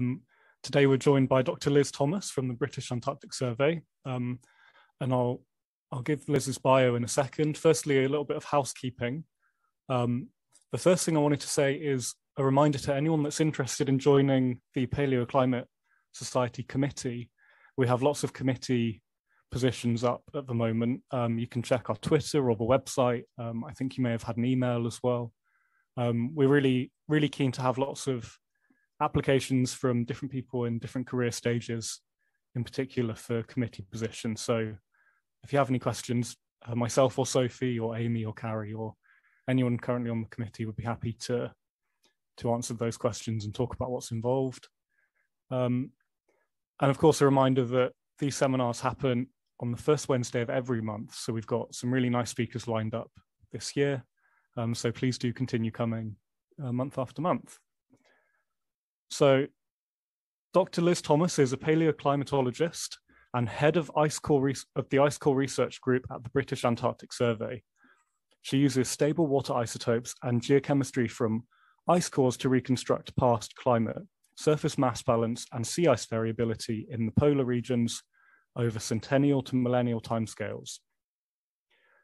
Um, today we're joined by Dr. Liz Thomas from the British Antarctic Survey, um, and I'll I'll give Liz's bio in a second. Firstly, a little bit of housekeeping. Um, the first thing I wanted to say is a reminder to anyone that's interested in joining the Paleoclimate Society committee. We have lots of committee positions up at the moment. Um, you can check our Twitter or the website. Um, I think you may have had an email as well. Um, we're really, really keen to have lots of applications from different people in different career stages, in particular for committee positions. So if you have any questions, uh, myself or Sophie or Amy or Carrie or anyone currently on the committee would be happy to, to answer those questions and talk about what's involved. Um, and of course, a reminder that these seminars happen on the first Wednesday of every month. So we've got some really nice speakers lined up this year. Um, so please do continue coming uh, month after month. So Dr. Liz Thomas is a paleoclimatologist and head of, ice core of the Ice Core Research Group at the British Antarctic Survey. She uses stable water isotopes and geochemistry from ice cores to reconstruct past climate, surface mass balance, and sea ice variability in the polar regions over centennial to millennial timescales.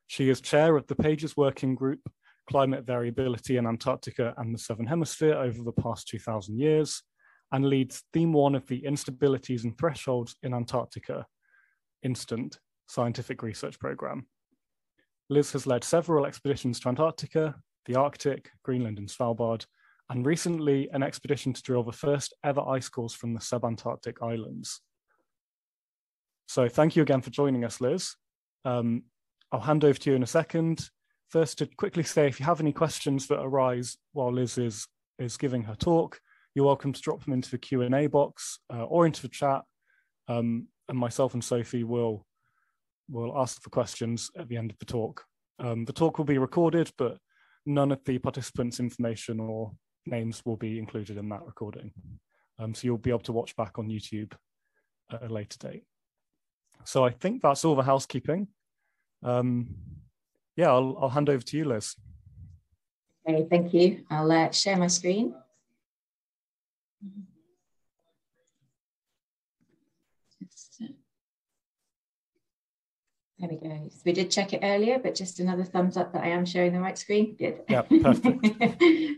She is chair of the PAGES Working Group Climate Variability in Antarctica and the Southern Hemisphere over the past 2,000 years, and leads theme one of the instabilities and thresholds in Antarctica, instant scientific research program. Liz has led several expeditions to Antarctica, the Arctic, Greenland and Svalbard, and recently an expedition to drill the first ever ice cores from the subantarctic islands. So thank you again for joining us, Liz. Um, I'll hand over to you in a second. First, to quickly say, if you have any questions that arise while Liz is, is giving her talk, you're welcome to drop them into the Q&A box uh, or into the chat. Um, and myself and Sophie will, will ask for questions at the end of the talk. Um, the talk will be recorded, but none of the participants' information or names will be included in that recording. Um, so you'll be able to watch back on YouTube at a later date. So I think that's all the housekeeping. Um, yeah, I'll, I'll hand over to you, Liz. Okay, thank you. I'll uh, share my screen. There we go. So we did check it earlier, but just another thumbs up that I am sharing the right screen. Good. Yeah, perfect.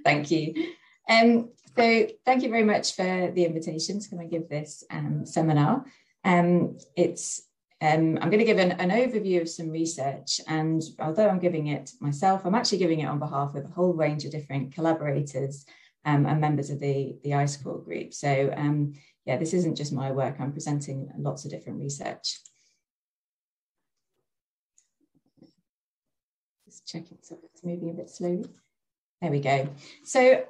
thank you. Um, so thank you very much for the invitation to come and give this um, seminar. Um, it's um, I'm going to give an, an, overview of some research, and although I'm giving it myself, I'm actually giving it on behalf of a whole range of different collaborators um, and members of the, the ICE Core group. So um, yeah, this isn't just my work, I'm presenting lots of different research. Just checking, so it's moving a bit slowly. There we go. So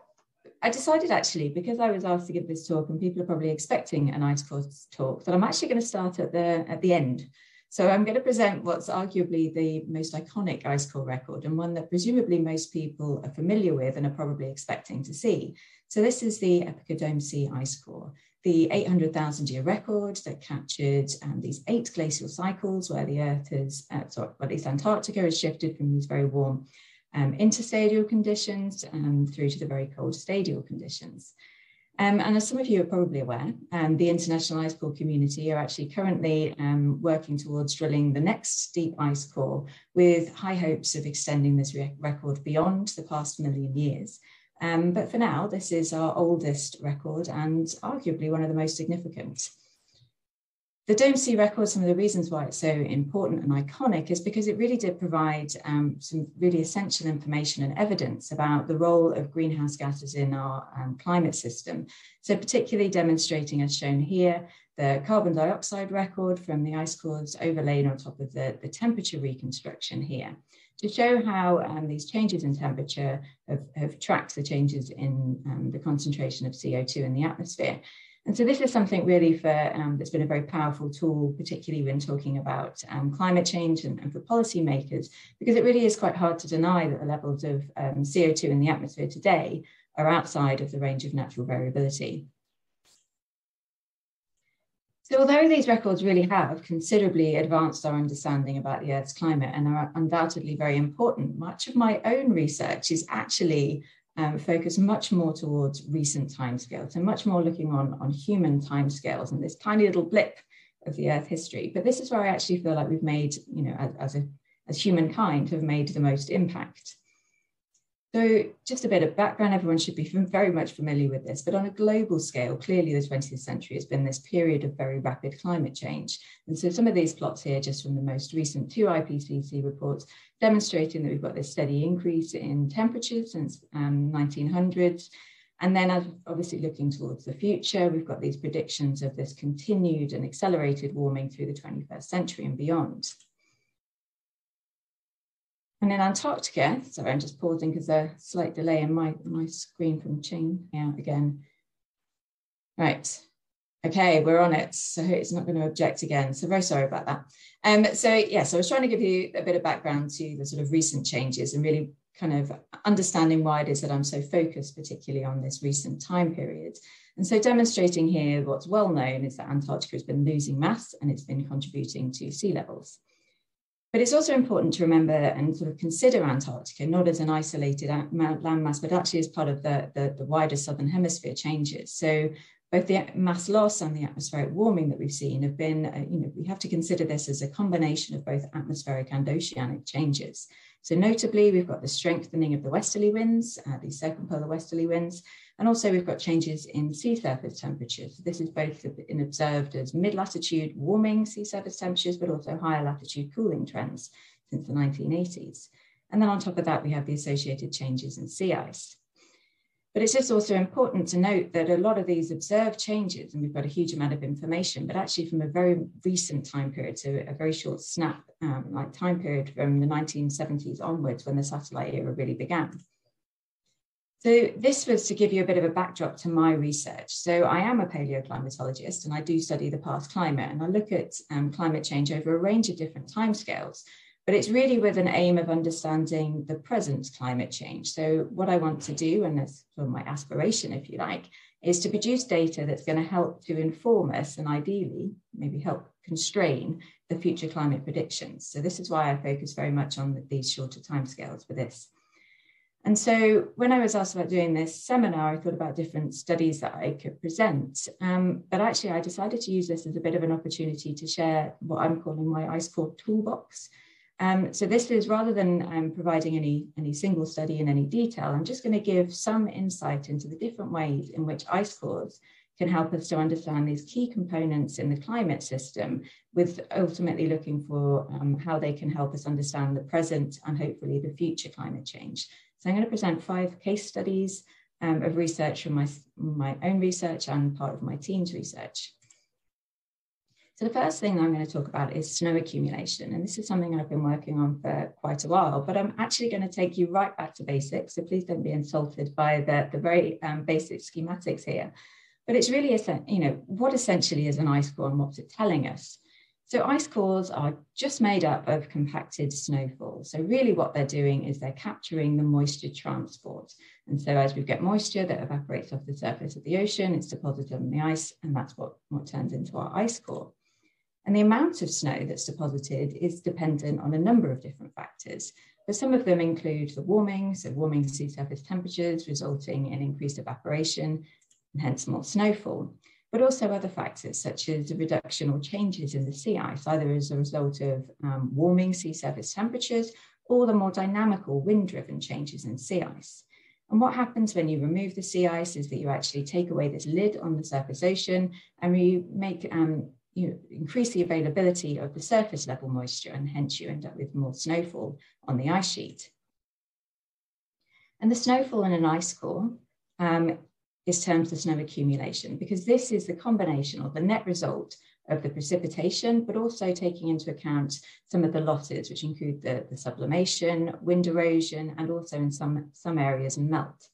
I decided actually, because I was asked to give this talk and people are probably expecting an ice core talk, that I'm actually going to start at the, at the end. So I'm going to present what's arguably the most iconic ice core record and one that presumably most people are familiar with and are probably expecting to see. So this is the Epica Dome C ice core, the 800,000 year record that captured um, these eight glacial cycles where the Earth has, uh, sorry, well, at least Antarctica has shifted from these very warm um, interstadial conditions um, through to the very cold stadial conditions. Um, and as some of you are probably aware, um, the international ice core community are actually currently um, working towards drilling the next deep ice core with high hopes of extending this re record beyond the past million years. Um, but for now, this is our oldest record and arguably one of the most significant. The Dome C record, some of the reasons why it's so important and iconic is because it really did provide um, some really essential information and evidence about the role of greenhouse gases in our um, climate system. So particularly demonstrating as shown here, the carbon dioxide record from the ice cores overlaid on top of the, the temperature reconstruction here to show how um, these changes in temperature have, have tracked the changes in um, the concentration of CO2 in the atmosphere. And so this is something really for um, that's been a very powerful tool, particularly when talking about um, climate change and, and, for policymakers, because it really is quite hard to deny that the levels of um, CO2 in the atmosphere today are outside of the range of natural variability. So although these records really have considerably advanced our understanding about the Earth's climate and are undoubtedly very important, much of my own research is actually um, focus much more towards recent timescales, and much more looking on, on human timescales and this tiny little blip of the Earth history. But this is where I actually feel like we've made, you know, as, as, a, as humankind, have made the most impact. So just a bit of background, everyone should be very much familiar with this, but on a global scale, clearly the 20th century has been this period of very rapid climate change. And so some of these plots here, just from the most recent two IPCC reports, demonstrating that we've got this steady increase in temperatures since um, 1900s. And then obviously looking towards the future, we've got these predictions of this continued and accelerated warming through the 21st century and beyond. And in Antarctica, sorry, I'm just pausing because there's a slight delay in my, my screen from Ching out again. Right. Okay, we're on it. So it's not going to object again. So very sorry about that. Um, so yes, yeah, so I was trying to give you a bit of background to the sort of recent changes and really kind of understanding why it is that I'm so focused, particularly on this recent time period. And so demonstrating here what's well known is that Antarctica has been losing mass and it's been contributing to sea levels. But it's also important to remember and sort of consider Antarctica not as an isolated landmass, but actually as part of the, the, the wider southern hemisphere changes. So both the mass loss and the atmospheric warming that we've seen have been, uh, you know, we have to consider this as a combination of both atmospheric and oceanic changes. So notably, we've got the strengthening of the westerly winds, uh, circumpolar westerly winds, and also we've got changes in sea surface temperatures. This is both been observed as mid-latitude warming sea surface temperatures, but also higher latitude cooling trends since the 1980s. And then on top of that, we have the associated changes in sea ice. But it's just also important to note that a lot of these observed changes, and we've got a huge amount of information, but actually from a very recent time period, so a very short snap, um, like time period from the 1970s onwards when the satellite era really began. So this was to give you a bit of a backdrop to my research. So I am a paleoclimatologist and I do study the past climate and I look at um, climate change over a range of different timescales, but it's really with an aim of understanding the present climate change. So what I want to do, and sort of my aspiration, if you like, is to produce data that's going to help to inform us and ideally maybe help constrain the future climate predictions. So this is why I focus very much on these shorter timescales for this. And so when I was asked about doing this seminar, I thought about different studies that I could present. Um, but actually, I decided to use this as a bit of an opportunity to share what I'm calling my ice core toolbox. Um, so this is rather than um, providing any, any single study in any detail, I'm just going to give some insight into the different ways in which ice cores can help us to understand these key components in the climate system with ultimately looking for um, how they can help us understand the present and hopefully the future climate change. So I'm going to present five case studies um, of research from my, my own research and part of my team's research. So the first thing I'm going to talk about is snow accumulation. And this is something I've been working on for quite a while, but I'm actually going to take you right back to basics. So please don't be insulted by the, the very um, basic schematics here. But it's really, you know, what essentially is an ice core and what's it telling us? So ice cores are just made up of compacted snowfall. So really what they're doing is they're capturing the moisture transport. And so as we get moisture that evaporates off the surface of the ocean, it's deposited on the ice, and that's what, what turns into our ice core. And the amount of snow that's deposited is dependent on a number of different factors. But some of them include the warming, so warming sea surface temperatures resulting in increased evaporation and hence more snowfall but also other factors such as the reduction or changes in the sea ice, either as a result of um, warming sea surface temperatures or the more dynamical wind-driven changes in sea ice. And what happens when you remove the sea ice is that you actually take away this lid on the surface ocean and you make um, you increase the availability of the surface level moisture and hence you end up with more snowfall on the ice sheet. And the snowfall in an ice core um, is termed the snow accumulation because this is the combination or the net result of the precipitation, but also taking into account some of the losses, which include the, the sublimation, wind erosion, and also in some, some areas melt.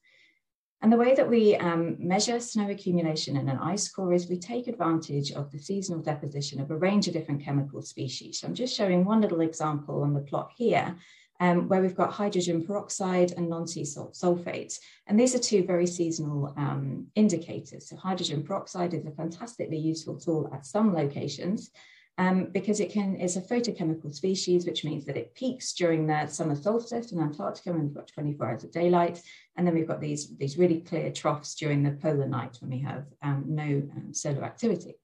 And the way that we um, measure snow accumulation in an ice core is we take advantage of the seasonal deposition of a range of different chemical species. So I'm just showing one little example on the plot here um, where we've got hydrogen peroxide and non-sea sulfates. And these are two very seasonal um, indicators. So hydrogen peroxide is a fantastically useful tool at some locations. Um, because it can is a photochemical species, which means that it peaks during the summer solstice in Antarctica when we've got 24 hours of daylight. And then we've got these, these really clear troughs during the polar night when we have um, no um, solar activity.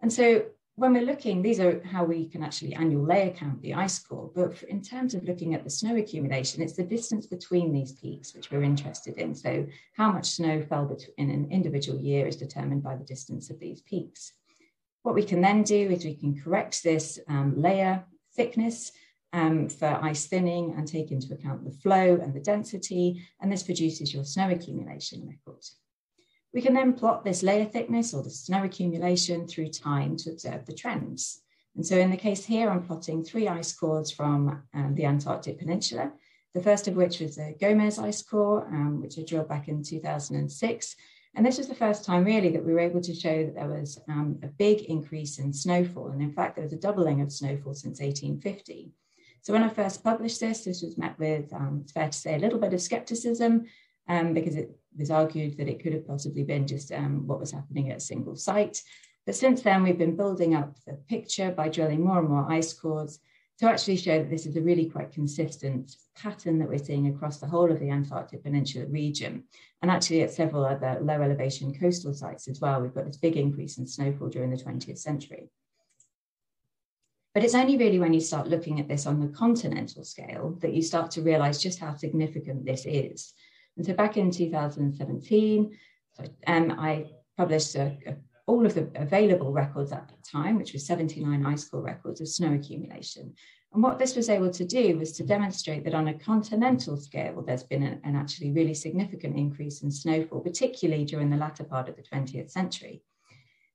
And so when we're looking, these are how we can actually annual layer count the ice core. But in terms of looking at the snow accumulation, it's the distance between these peaks which we're interested in. So how much snow fell in an individual year is determined by the distance of these peaks. What we can then do is we can correct this um, layer thickness um, for ice thinning and take into account the flow and the density, and this produces your snow accumulation record. We can then plot this layer thickness or the snow accumulation through time to observe the trends. And so in the case here, I'm plotting three ice cores from um, the Antarctic Peninsula, the first of which was the Gomez ice core, um, which I drilled back in 2006. And this was the first time really that we were able to show that there was um, a big increase in snowfall. And in fact, there was a doubling of snowfall since 1850. So when I first published this, this was met with, um, it's fair to say, a little bit of skepticism um, because it was argued that it could have possibly been just um, what was happening at a single site. But since then, we've been building up the picture by drilling more and more ice cores to actually show that this is a really quite consistent pattern that we're seeing across the whole of the Antarctic Peninsula region. And actually at several other low elevation coastal sites as well, we've got this big increase in snowfall during the 20th century. But it's only really when you start looking at this on the continental scale that you start to realize just how significant this is. And so back in 2017, um, I published a, a, all of the available records at the time, which was 79 ice core records of snow accumulation. And what this was able to do was to demonstrate that on a continental scale, there's been an, actually really significant increase in snowfall, particularly during the latter part of the 20th century.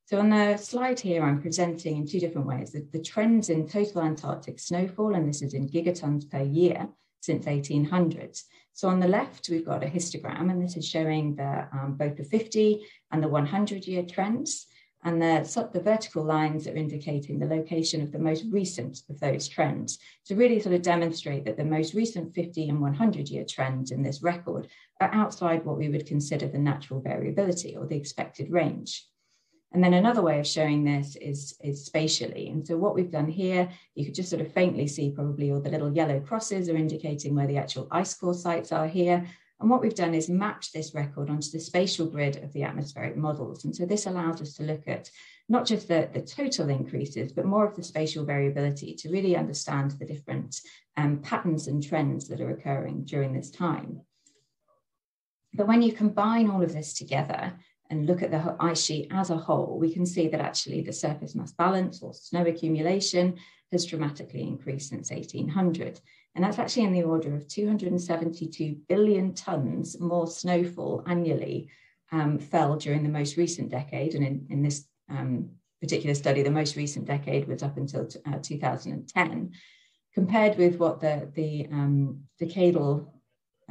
So on the slide here, I'm presenting in two different ways, the, the trends in total Antarctic snowfall, and this is in gigatons per year since 1800. So on the left, we've got a histogram, and this is showing the, um, both the 50 and the 100 year trends. And the, the vertical lines are indicating the location of the most recent of those trends to really sort of demonstrate that the most recent 50 and 100 year trends in this record are outside what we would consider the natural variability or the expected range. And then another way of showing this is, is spatially. And so what we've done here, you could just sort of faintly see probably all the little yellow crosses are indicating where the actual ice core sites are here. And what we've done is mapped this record onto the spatial grid of the atmospheric models. And so this allows us to look at not just the, the total increases, but more of the spatial variability to really understand the different um, patterns and trends that are occurring during this time. But when you combine all of this together, and look at the ice sheet as a whole, we can see that actually the surface mass balance or snow accumulation has dramatically increased since 1800. And that's actually in the order of 272 billion tons more snowfall annually um, fell during the most recent decade. And in, in this um, particular study, the most recent decade was up until uh, 2010, compared with what the, the um, decadal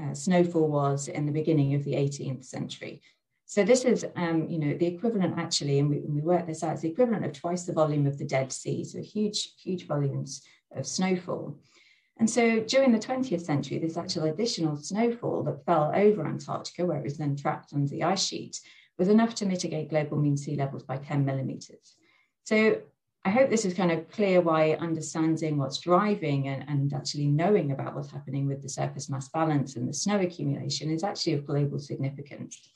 uh, snowfall was in the beginning of the 18th century. So this is, um, you know, the equivalent actually, and we, we work this out, it's the equivalent of twice the volume of the Dead Sea, so huge, huge volumes of snowfall. And so during the 20th century, this actual additional snowfall that fell over Antarctica, where it was then trapped under the ice sheet, was enough to mitigate global mean sea levels by 10 millimeters. So I hope this is kind of clear why understanding what's driving and, and actually knowing about what's happening with the surface mass balance and the snow accumulation is actually of global significance.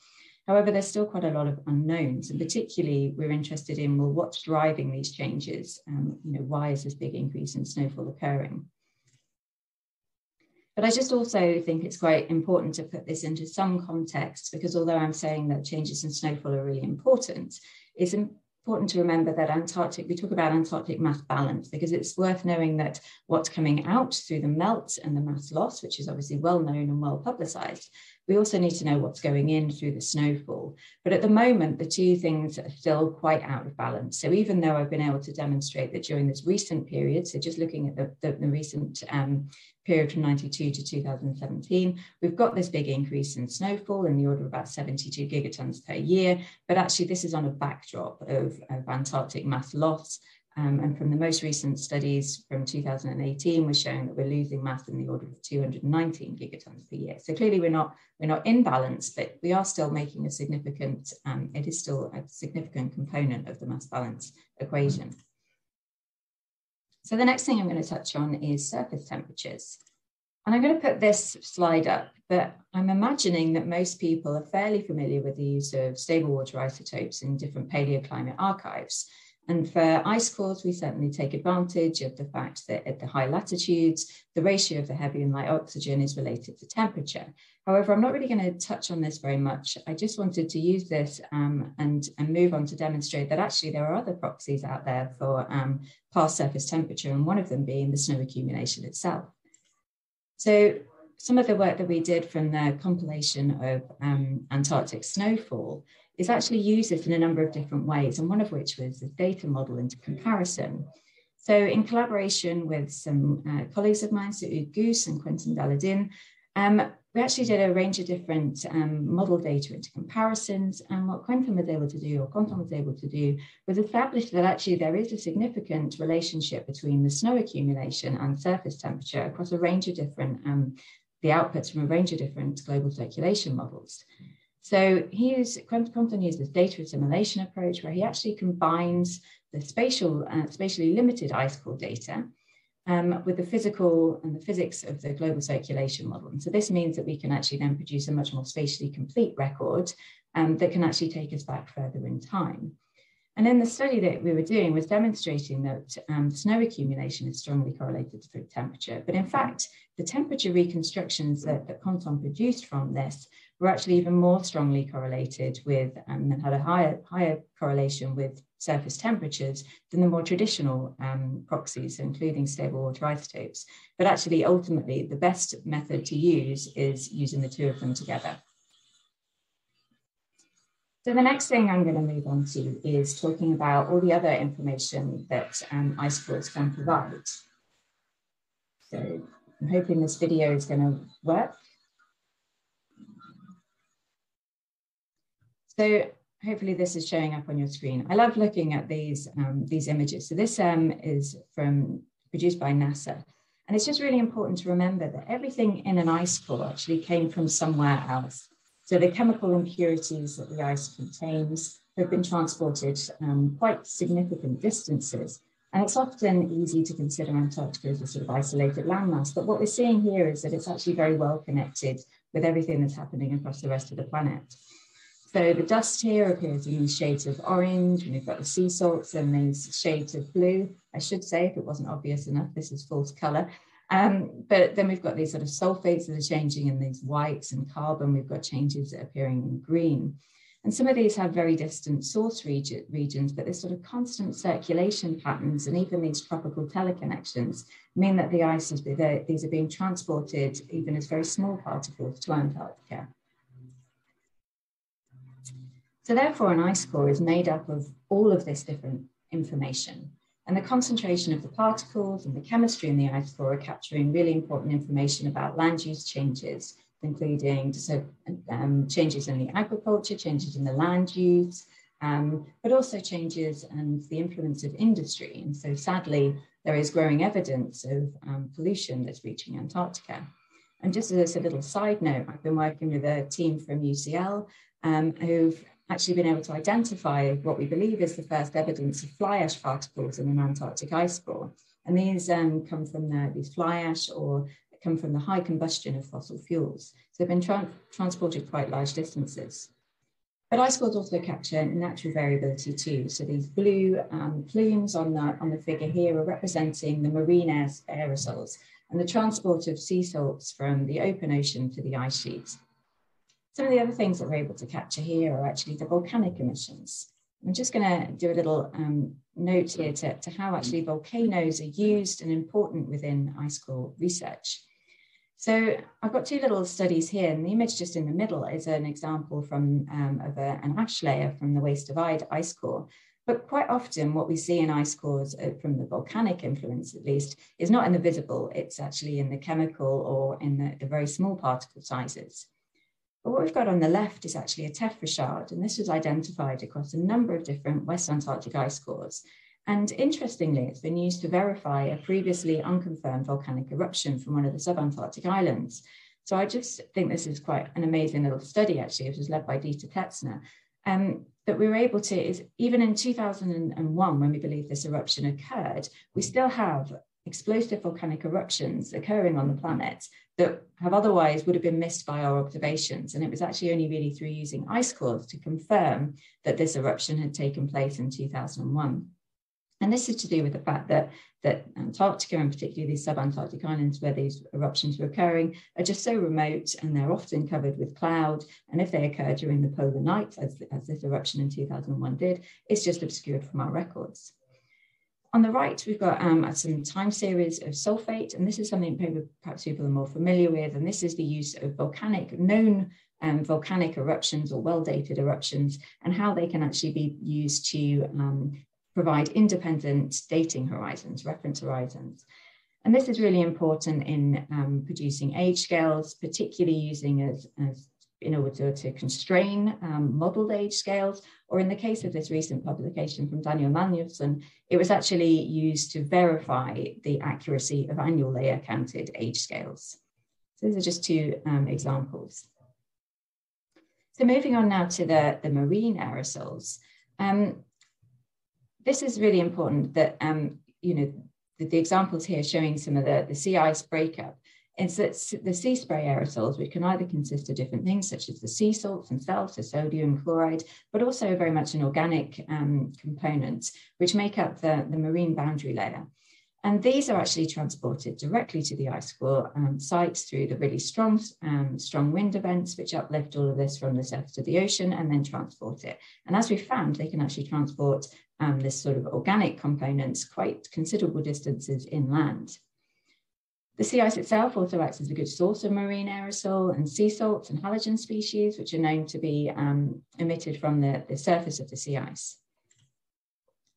However, there's still quite a lot of unknowns, and particularly we're interested in well, what's driving these changes? Um, you know, why is this big increase in snowfall occurring? But I just also think it's quite important to put this into some context because although I'm saying that changes in snowfall are really important, it's important to remember that Antarctic, we talk about Antarctic mass balance because it's worth knowing that what's coming out through the melt and the mass loss, which is obviously well known and well publicized, we also need to know what's going in through the snowfall. But at the moment, the two things are still quite out of balance. So even though I've been able to demonstrate that during this recent period, so just looking at the, the, the recent um, period from 92 to 2017, we've got this big increase in snowfall in the order of about 72 gigatons per year. But actually, this is on a backdrop of, of Antarctic mass loss um, and from the most recent studies from 2018, we're showing that we're losing mass in the order of 219 gigatons per year. So clearly we're not, we're not in balance, but we are still making a significant, um, it is still a significant component of the mass balance equation. So the next thing I'm going to touch on is surface temperatures. And I'm going to put this slide up, but I'm imagining that most people are fairly familiar with the use of stable water isotopes in different paleoclimate archives. And for ice cores, we certainly take advantage of the fact that at the high latitudes, the ratio of the heavy and light oxygen is related to temperature. However, I'm not really going to touch on this very much. I just wanted to use this um, and, and move on to demonstrate that actually there are other proxies out there for um, past surface temperature, and one of them being the snow accumulation itself. So some of the work that we did from the compilation of um, Antarctic snowfall is actually used this in a number of different ways, and one of which was the data model into comparison. So in collaboration with some uh, colleagues of mine, Hugues Goosse and Quentin Dalaiden, um, we actually did a range of different um, model data into comparisons. And what Quentin was able to do, or Quentin was able to do, was establish that actually there is a significant relationship between the snow accumulation and surface temperature across a range of different, um, the outputs from a range of different global circulation models. So he used, Quentin used this data assimilation approach where he actually combines the spatial, uh, spatially limited ice core data um, with the physical and the physics of the global circulation model. And so this means that we can actually then produce a much more spatially complete record um, that can actually take us back further in time. And then the study that we were doing was demonstrating that um, snow accumulation is strongly correlated to temperature. But in fact, the temperature reconstructions that, that Quentin produced from this were actually even more strongly correlated with um, and had a higher, higher correlation with surface temperatures than the more traditional um, proxies, including stable water isotopes. But actually, ultimately, the best method to use is using the two of them together. So the next thing I'm going to move on to is talking about all the other information that um, ice cores can provide. So I'm hoping this video is going to work. So hopefully this is showing up on your screen. I love looking at these, um, these images. So this um, is from produced by NASA. And it's just really important to remember that everything in an ice core actually came from somewhere else. So the chemical impurities that the ice contains have been transported um, quite significant distances. And it's often easy to consider Antarctica as a sort of isolated landmass. But what we're seeing here is that it's actually very well connected with everything that's happening across the rest of the planet. So the dust here appears in these shades of orange, and we've got the sea salts and these shades of blue. I should say, if it wasn't obvious enough, this is false color. Um, but then we've got these sort of sulfates that are changing in these whites and carbon. We've got changes appearing in green. And some of these have very distant source region, regions, but this sort of constant circulation patterns and even these tropical teleconnections mean that the ice is, these are being transported even as very small particles to Antarctica. So therefore, an ice core is made up of all of this different information. And the concentration of the particles and the chemistry in the ice core are capturing really important information about land use changes, including so, um, changes in the agriculture, changes in the land use, um, but also changes and the influence of industry. And so sadly, there is growing evidence of um, pollution that's reaching Antarctica. And just as a little side note, I've been working with a team from UCL um, who've actually been able to identify what we believe is the first evidence of fly ash particles in an Antarctic ice core. And these um, come from the, these fly ash or come from the high combustion of fossil fuels. So they've been tra transported quite large distances. But ice cores also capture natural variability too. So these blue um, plumes on the, on the figure here are representing the marine aerosols and the transport of sea salts from the open ocean to the ice sheets. Some of the other things that we're able to capture here are actually the volcanic emissions. I'm just going to do a little um, note here to, to how actually volcanoes are used and important within ice core research. So I've got two little studies here, and the image just in the middle is an example from um, of a, an ash layer from the WAIS Divide ice core. But quite often, what we see in ice cores, uh, from the volcanic influence at least, is not in the visible. It's actually in the chemical or in the, the very small particle sizes. But what we've got on the left is actually a tephra shard, and this was identified across a number of different West Antarctic ice cores. And interestingly, it's been used to verify a previously unconfirmed volcanic eruption from one of the subantarctic islands. So I just think this is quite an amazing little study, actually. It was led by Dieter Tetzner. Um, that we were able to is even in 2001, when we believe this eruption occurred, we still have explosive volcanic eruptions occurring on the planet that have otherwise would have been missed by our observations. And it was actually only really through using ice cores to confirm that this eruption had taken place in 2001. And this is to do with the fact that, that Antarctica, and particularly these subantarctic islands where these eruptions were occurring, are just so remote and they're often covered with cloud. And if they occur during the polar night, as, as this eruption in 2001 did, it's just obscured from our records. On the right, we've got um, some time series of sulfate, and this is something perhaps people are more familiar with, and this is the use of volcanic, known um, volcanic eruptions or well-dated eruptions, and how they can actually be used to um, provide independent dating horizons, reference horizons. And this is really important in um, producing age scales, particularly using as, as in order to constrain um, modeled age scales, or in the case of this recent publication from Daniel Magnusson, it was actually used to verify the accuracy of annual layer counted age scales. So these are just two um, examples. So moving on now to the, the marine aerosols. Um, this is really important that, um, you know, the, the, examples here showing some of the, the sea ice breakup is that the sea spray aerosols, which can either consist of different things, such as the sea salts themselves, so sodium chloride, but also very much an organic um, component, which make up the, the marine boundary layer. And these are actually transported directly to the ice core um, sites through the really strong, um, strong wind events, which uplift all of this from the surface of the ocean and then transport it. And as we found, they can actually transport um, this sort of organic components quite considerable distances inland. The sea ice itself also acts as a good source of marine aerosol and sea salts and halogen species, which are known to be um, emitted from the, the surface of the sea ice.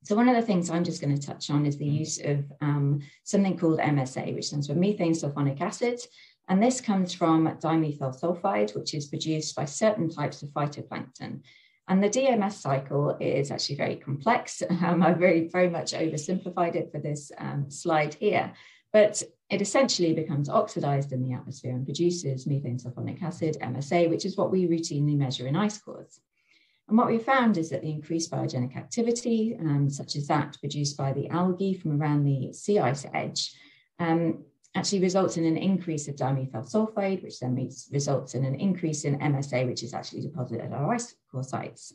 So one of the things I'm just going to touch on is the use of um, something called MSA, which stands for methane sulfonic acid. And this comes from dimethyl sulfide, which is produced by certain types of phytoplankton. And the DMS cycle is actually very complex. Um, I very, very much oversimplified it for this um, slide here. But it essentially becomes oxidized in the atmosphere and produces methane sulfonic acid, MSA, which is what we routinely measure in ice cores. And what we found is that the increased biogenic activity, um, such as that produced by the algae from around the sea ice edge, um, actually results in an increase of dimethyl sulfide, which then results in an increase in MSA, which is actually deposited at our ice core sites.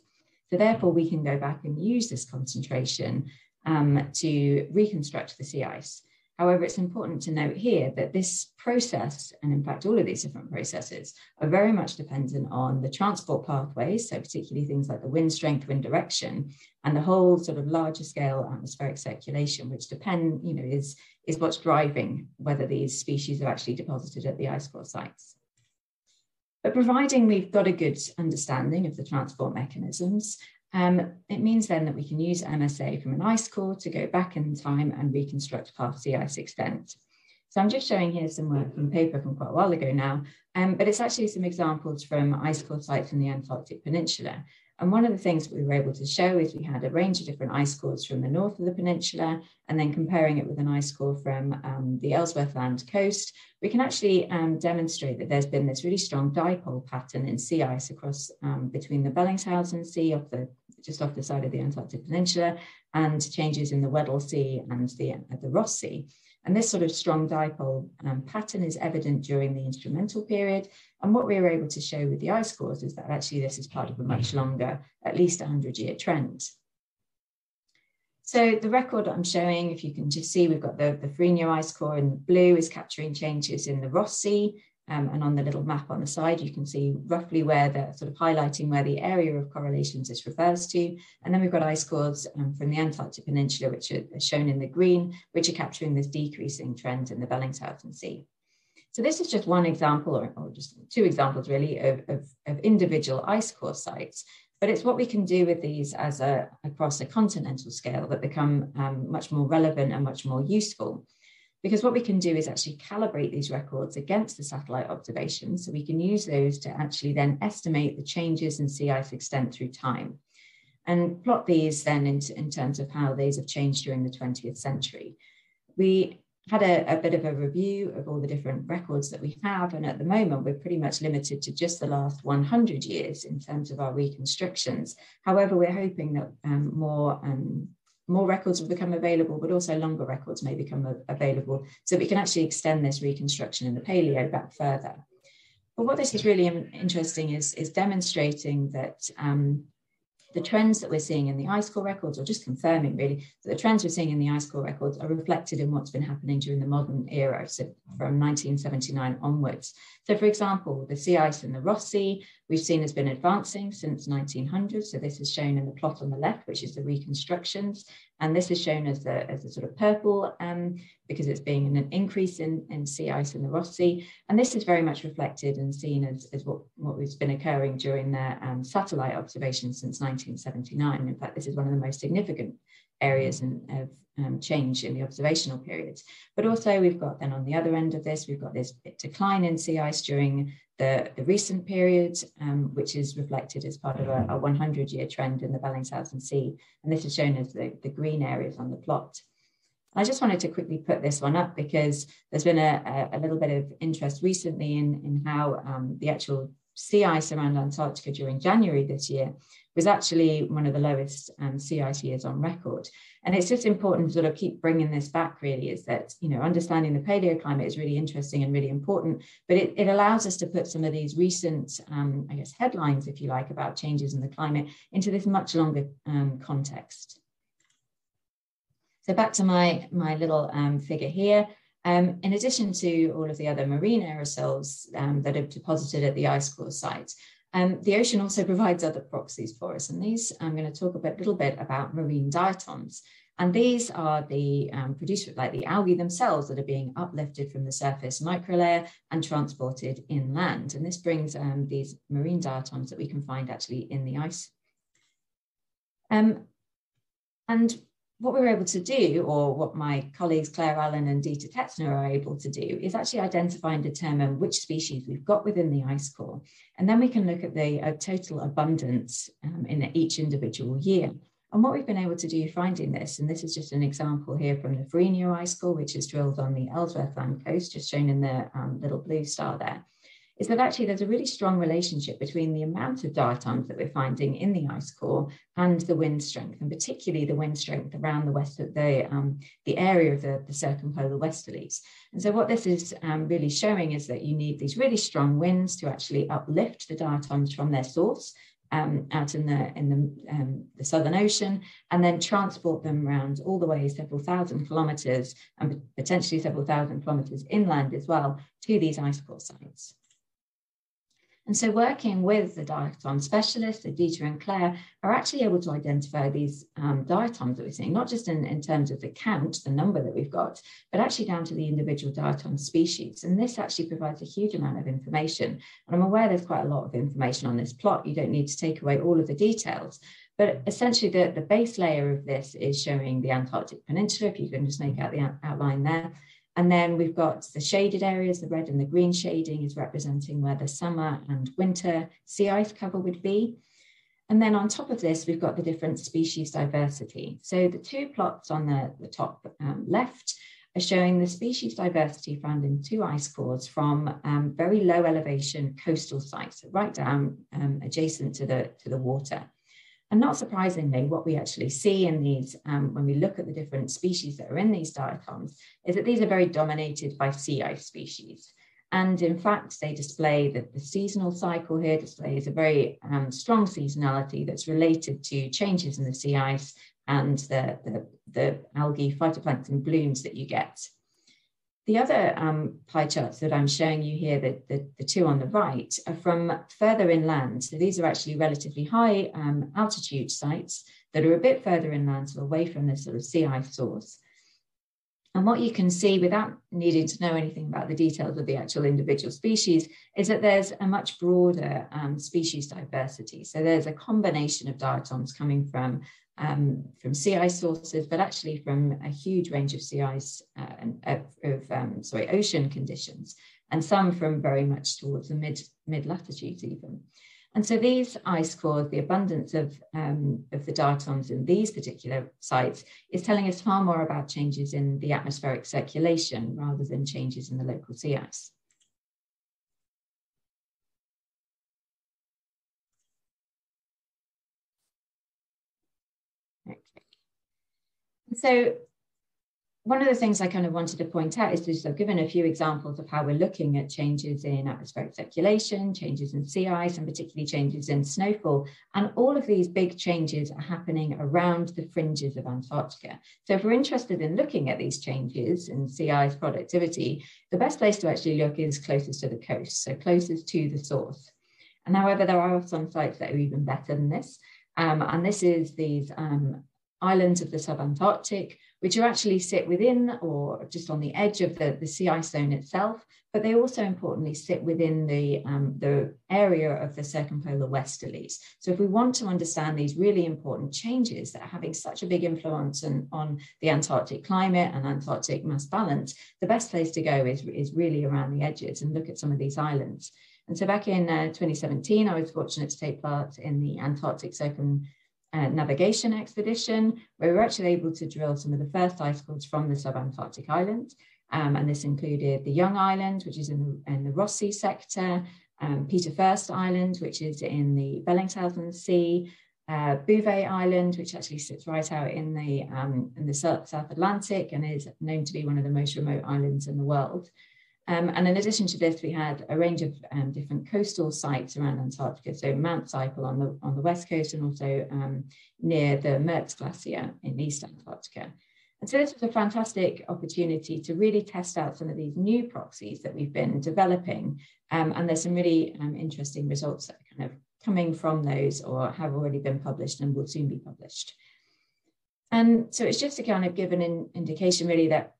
So therefore, we can go back and use this concentration um, to reconstruct the sea ice. However, it's important to note here that this process, and in fact, all of these different processes, are very much dependent on the transport pathways, so particularly things like the wind strength, wind direction, and the whole sort of larger scale atmospheric circulation, which depend, you know, is, is what's driving whether these species are actually deposited at the ice core sites. But providing we've got a good understanding of the transport mechanisms, um, it means then that we can use MSA from an ice core to go back in time and reconstruct past sea ice extent. So I'm just showing here some work from paper from quite a while ago now, um, but it's actually some examples from ice core sites in the Antarctic Peninsula. And one of the things we were able to show is we had a range of different ice cores from the north of the peninsula, and then comparing it with an ice core from um, the Ellsworth Land coast, we can actually um, demonstrate that there's been this really strong dipole pattern in sea ice across um, between the Bellingshausen Sea off the just off the side of the Antarctic Peninsula, and changes in the Weddell Sea and the, uh, the Ross Sea. And this sort of strong dipole um, pattern is evident during the instrumental period. And what we were able to show with the ice cores is that actually this is part of a much longer, at least 100 year trend. So the record I'm showing, if you can just see, we've got the, the Ferrigno ice core in blue is capturing changes in the Ross Sea. Um, and on the little map on the side, you can see roughly where the sort of highlighting where the area of correlations is refers to. And then we've got ice cores um, from the Antarctic Peninsula, which are shown in the green, which are capturing this decreasing trend in the Bellingshausen Sea. So this is just one example, or, or just two examples really, of, of, of, individual ice core sites. But it's what we can do with these as a across a continental scale that become um, much more relevant and much more useful because what we can do is actually calibrate these records against the satellite observations. So we can use those to actually then estimate the changes in sea ice extent through time and plot these then in, in terms of how these have changed during the 20th century. We had a, a, bit of a review of all the different records that we have. And at the moment, we're pretty much limited to just the last 100 years in terms of our reconstructions. However, we're hoping that um, more, um, more records will become available, but also longer records may become available so we can actually extend this reconstruction in the paleo back further. But what this is really interesting is, is demonstrating that um, the trends that we're seeing in the ice core records, or just confirming really that the trends we're seeing in the ice core records are reflected in what's been happening during the modern era, so from 1979 onwards. So, for example, the sea ice in the Ross Sea we've seen has been advancing since 1900. So this is shown in the plot on the left, which is the reconstructions. And this is shown as a, as a sort of purple um, because it's being an increase in, in sea ice in the Ross Sea. And this is very much reflected and seen as, as what, what has been occurring during their um, satellite observations since 1979. In fact, this is one of the most significant areas in, of um, change in the observational periods. But also we've got then on the other end of this, we've got this decline in sea ice during the, the recent period, um, which is reflected as part of a, a 100 year trend in the Bellingshausen Sea. And this is shown as the, the green areas on the plot. I just wanted to quickly put this one up because there's been a, a little bit of interest recently in, in how um, the actual sea ice around Antarctica during January this year was actually one of the lowest um, sea ice years on record. And it's just important to sort of keep bringing this back really is that, you know, understanding the paleoclimate is really interesting and really important, but it, it allows us to put some of these recent, um, I guess, headlines, if you like, about changes in the climate into this much longer um, context. So back to my, my little um, figure here. Um, in addition to all of the other marine aerosols um, that are deposited at the ice core site, um, the ocean also provides other proxies for us, and these I'm going to talk a bit, little bit about marine diatoms. And these are the um, produced like the algae themselves that are being uplifted from the surface microlayer and transported inland. And this brings um, these marine diatoms that we can find actually in the ice. Um, and what we were able to do, or what my colleagues Claire Allen and Dieter Tetzner are able to do, is actually identify and determine which species we've got within the ice core. And then we can look at the uh, total abundance um, in each individual year. And what we've been able to do finding this, and this is just an example here from the Ferrigno Ice Core, which is drilled on the Ellsworth Land coast, just shown in the um, little blue star there is that actually there's a really strong relationship between the amount of diatoms that we're finding in the ice core and the wind strength, and particularly the wind strength around the west of the, um, the area of the, the circumpolar westerlies. And so what this is um, really showing is that you need these really strong winds to actually uplift the diatoms from their source um, out in the in the, um, the Southern Ocean, and then transport them around all the way several thousand kilometres and potentially several thousand kilometres inland as well to these ice core sites. And so working with the diatom specialists, so Dieter and Claire, are actually able to identify these um, diatoms that we're seeing, not just in, in terms of the count, the number that we've got, but actually down to the individual diatom species. And this actually provides a huge amount of information. And I'm aware there's quite a lot of information on this plot. You don't need to take away all of the details, but essentially, the, the base layer of this is showing the Antarctic Peninsula, if you can just make out the outline there. And then we've got the shaded areas, the red and the green shading is representing where the summer and winter sea ice cover would be. And then on top of this, we've got the different species diversity. So the two plots on the, the top um, left are showing the species diversity found in two ice cores from um, very low elevation coastal sites, right down um, adjacent to the, to the water. And not surprisingly, what we actually see in these, um, when we look at the different species that are in these diatoms, is that these are very dominated by sea ice species. And in fact, they display that the seasonal cycle here displays a very um, strong seasonality that's related to changes in the sea ice and the, the, the algae phytoplankton blooms that you get. The other um, pie charts that I'm showing you here, the, the, the, two on the right, are from further inland. So these are actually relatively high um, altitude sites that are a bit further inland, so away from the sort of sea ice source. And what you can see without needing to know anything about the details of the actual individual species is that there's a much broader um, species diversity. So there's a combination of diatoms coming from um, from sea ice sources, but actually from a huge range of sea ice uh, and uh, of um, sorry ocean conditions, and some from very much towards the mid mid latitudes even. And so these ice cores, the abundance of, um, of the diatoms in these particular sites is telling us far more about changes in the atmospheric circulation rather than changes in the local sea ice. So one of the things I kind of wanted to point out is just I've given a few examples of how we're looking at changes in atmospheric circulation, changes in sea ice, and particularly changes in snowfall. And all of these big changes are happening around the fringes of Antarctica. So if we're interested in looking at these changes in sea ice productivity, the best place to actually look is closest to the coast, so closest to the source. And however, there are some sites that are even better than this. Um, and this is these um, islands of the subantarctic, which are actually sit within or just on the edge of the, the sea ice zone itself, but they also importantly sit within the, um, the area of the circumpolar westerlies. So if we want to understand these really important changes that are having such a big influence on, on the Antarctic climate and Antarctic mass balance, the best place to go is, is really around the edges and look at some of these islands. And so back in uh, 2017, I was fortunate to take part in the Antarctic Circum uh, navigation expedition, where we were actually able to drill some of the first ice cores from the subantarctic island. Um, and this included the Young Island, which is in the, in the Ross Sea sector, um, Peter First Island, which is in the Bellingshausen Sea, uh, Bouvet Island, which actually sits right out in the, um, in the South Atlantic and is known to be one of the most remote islands in the world. Um, and in addition to this, we had a range of um, different coastal sites around Antarctica. So Mount Siple on the, on the west coast and also um, near the Mertz Glacier in East Antarctica. And so this was a fantastic opportunity to really test out some of these new proxies that we've been developing. Um, and there's some really um, interesting results that are kind of coming from those or have already been published and will soon be published. And so it's just to kind of give an in indication really that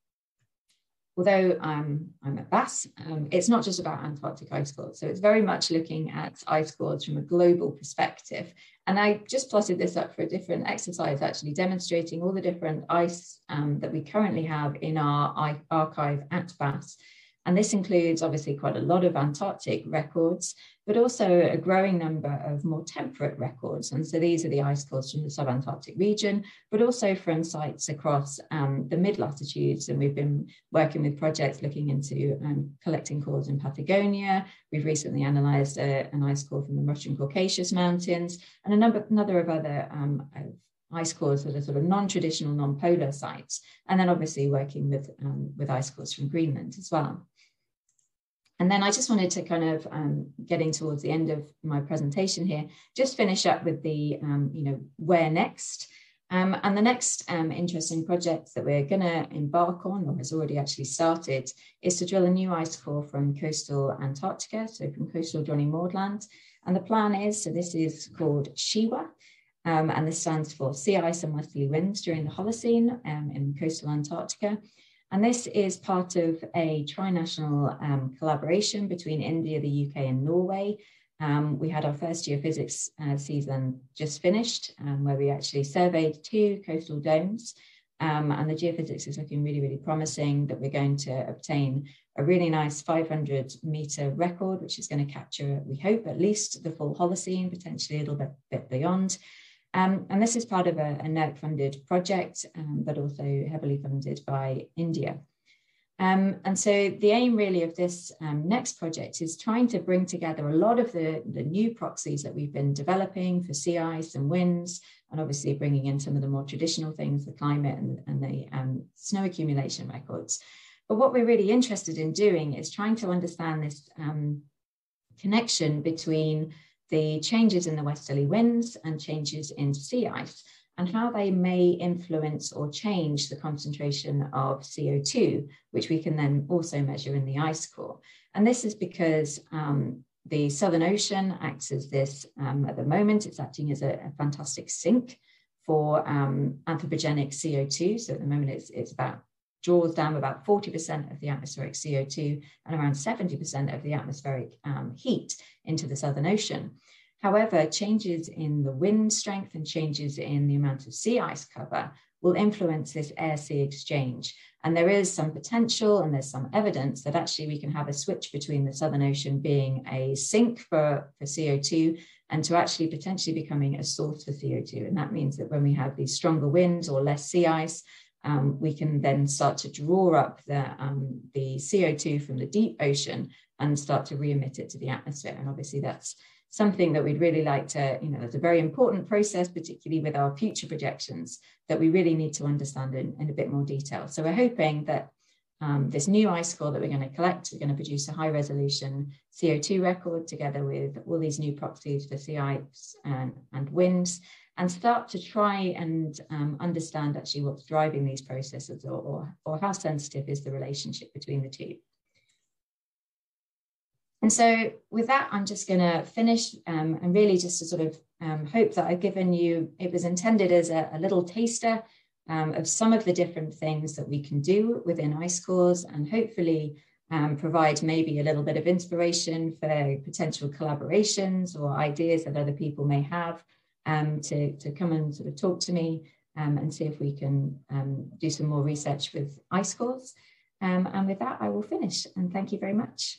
although I'm, I'm at BAS, um, it's not just about Antarctic ice cores. So it's very much looking at ice cores from a global perspective. And I just plotted this up for a different exercise, actually demonstrating all the different ice um, that we currently have in our archive at BAS and this includes obviously quite a lot of Antarctic records, but also a growing number of more temperate records. And so these are the ice cores from the subantarctic region, but also from sites across um, the mid latitudes. And we've been working with projects looking into um, collecting cores in Patagonia. We've recently analysed a, an ice core from the Russian Caucasus Mountains and a number, another of other um, ice cores that are sort of non-traditional, non-polar sites, and then obviously working with, um, with ice cores from Greenland as well. And then I just wanted to kind of um, getting towards the end of my presentation here, just finish up with the, um, you know, where next. Um, and the next um, interesting project that we're going to embark on, or has already actually started, is to drill a new ice core from coastal Antarctica, so from coastal Dronning Maud Land. And the plan is, so this is called SHIWA, um, and this stands for Sea Ice and Westerly Winds during the Holocene um, in coastal Antarctica. And this is part of a trinational um, collaboration between India, the UK, and Norway. Um, we had our first geophysics uh, season just finished, um, where we actually surveyed two coastal domes. Um, and the geophysics is looking really, really promising that we're going to obtain a really nice 500 meter record, which is going to capture, we hope, at least the full Holocene, potentially a little bit, bit beyond. Um, and this is part of a, a NERC funded project, um, but also heavily funded by India. Um, and so the aim really of this um, next project is trying to bring together a lot of the, the new proxies that we've been developing for sea ice and winds, and obviously bringing in some of the more traditional things, the climate and, and the um, snow accumulation records. But what we're really interested in doing is trying to understand this um, connection between the changes in the westerly winds and changes in sea ice and how they may influence or change the concentration of CO2, which we can then also measure in the ice core. And this is because um, the Southern Ocean acts as this, um, at the moment, it's acting as a, a fantastic sink for um, anthropogenic CO2. So at the moment, it's, it's about draws down about 40% of the atmospheric CO2 and around 70% of the atmospheric um, heat into the Southern Ocean. However, changes in the wind strength and changes in the amount of sea ice cover will influence this air-sea exchange. And there is some potential and there's some evidence that actually we can have a switch between the Southern Ocean being a sink for, for CO2 and to actually potentially becoming a source for CO2. And that means that when we have these stronger winds or less sea ice, um, we can then start to draw up the, um, the CO2 from the deep ocean and start to re-emit it to the atmosphere. And obviously that's something that we'd really like to, you know, that's a very important process, particularly with our future projections, that we really need to understand in, in a bit more detail. So we're hoping that um, this new ice core that we're going to collect, we're going to produce a high resolution CO2 record together with all these new proxies for sea ice and, and winds, and start to try and um, understand actually what's driving these processes or, or, or how sensitive is the relationship between the two. And so with that, I'm just going to finish um, and really just to sort of um, hope that I've given you, it was intended as a, a little taster um, of some of the different things that we can do within ice cores and hopefully um, provide maybe a little bit of inspiration for potential collaborations or ideas that other people may have um, to, to come and sort of talk to me um, and see if we can do some more research with ice cores. and with that, I will finish and thank you very much.